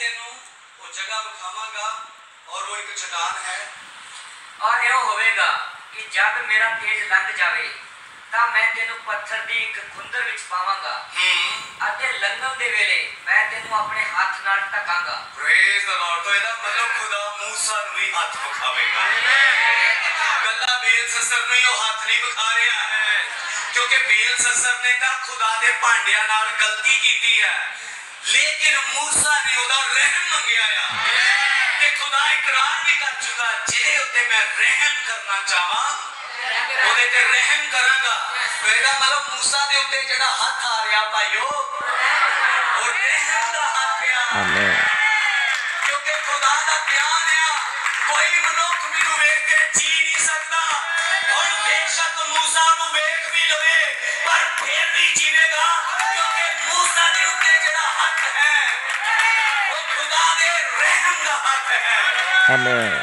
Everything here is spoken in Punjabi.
ਤੈਨੂੰ ਉਹ ਜਗ੍ਹਾ ਵਿਖਾਵਾਂਗਾ ਔਰ ਉਹ ਇੱਕ ਚਟਾਨ ਹੈ। ਔਰ ਇਹ ਹੋਵੇਗਾ ਕਿ ਜਦ ਮੇਰਾ ਤੇਜ ਲੰਘ ਜਾਵੇ ਤਾਂ ਮੈਂ ਤੈਨੂੰ ਪੱਥਰ ਦੀ ਇੱਕ ਖੁੰਦਰ ਵਿੱਚ ਪਾਵਾਂਗਾ। ਹੂੰ। ਅਤੇ ਲੰਘਣ ਦੇ ਵੇਲੇ ਮੈਂ ਤੈਨੂੰ ਆਪਣੇ ਹੱਥ ਨਾਲ ਢਕਾਂਗਾ। ਪ੍ਰੇਜ਼ ਦ ਲਾਰਡ ਤੋਂ ਇਹਦਾ ਮਤਲਬ ਖੁਦਾ ਮੂਸਾ ਨੂੰ ਵੀ ਹੱਥ ਵਿਖਾਵੇਗਾ। ਗੱਲਾਂ ਬੇਲ ਸਸਰ ਨੂੰ ਉਹ ਹੱਥ ਨਹੀਂ ਵਿਖਾ ਰਿਹਾ ਹੈ। ਕਿਉਂਕਿ ਬੇਲ ਸਸਰ ਨੇ ਤਾਂ ਖੁਦਾ ਦੇ ਭਾਂਡਿਆਂ ਨਾਲ ਗਲਤੀ ਕੀਤੀ ਹੈ। ਲੇਕਿਨ ਮੂਸਾ ਨੇ ਉਹਦਾ ਰਹਿਮ ਮੰਗਿਆ ਆ ਤੇ ਖੁਦਾ ਚੁੱਕਾ ਜਿਹਦੇ ਉੱਤੇ ਮੈਂ ਰਹਿਮ ਕਰਨਾ ਚਾਹਾਂ ਉਹਦੇ ਤੇ ਰਹਿਮ ਕਰਾਂਗਾ। ਇਹਦਾ ਮਤਲਬ ਮੂਸਾ ਦੇ ਉੱਤੇ ਜਿਹੜਾ ਹੱਥ ਆ ਰਿਹਾ ਭਾਈਓ ਉਹ ਰਹਿਮ ਦਾ ਹੱਥ ਆ। ਆਮੇਨ ਕਿਉਂਕਿ ਖੁਦਾ ਦਾ ਪਿਆਰ ਆ ਕੋਈ ਮਨੁੱਖ ਮੈਨੂੰ ਵੇਖ ਕੇ ਜੀ ਨਹੀਂ ਸਕਦਾ। ਹੁਣ ਬੇਸ਼ੱਕ ਰਹਿਮ ਦਾ ਹੱਥ ਹੈ ਆਮੇਨ